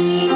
you.